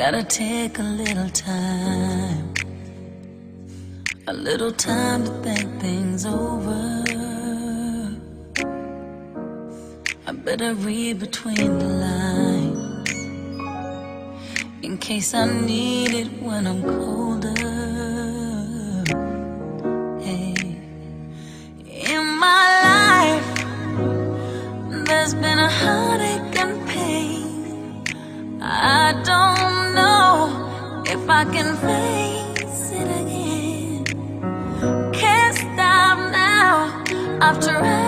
Gotta take a little time, a little time to think things over. I better read between the lines in case I need it when I'm colder. Hey, in my life, there's been a heartache and pain. I I can face it again. Can't stop now. I've traveled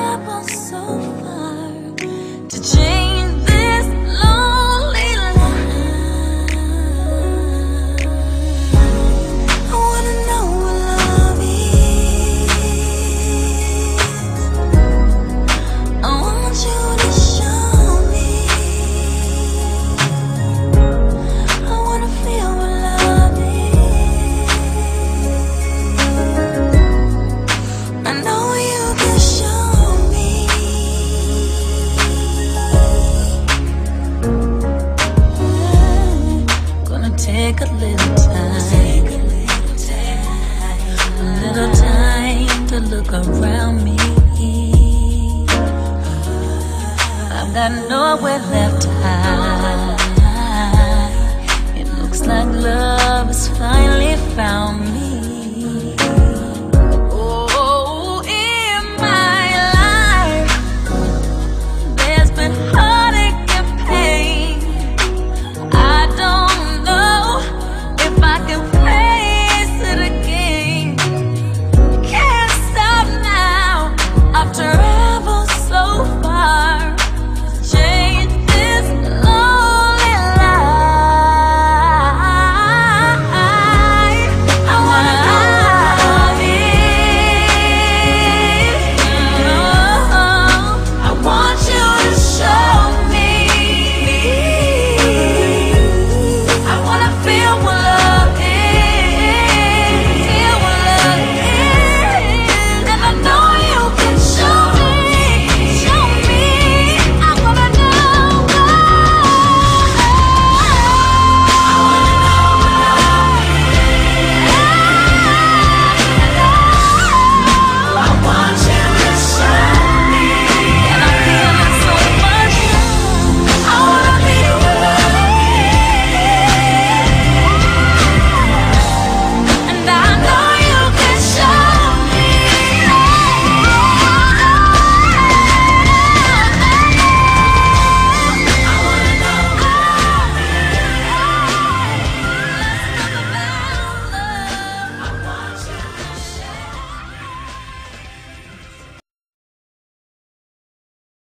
take a little time, a little time to look around me. I've got nowhere left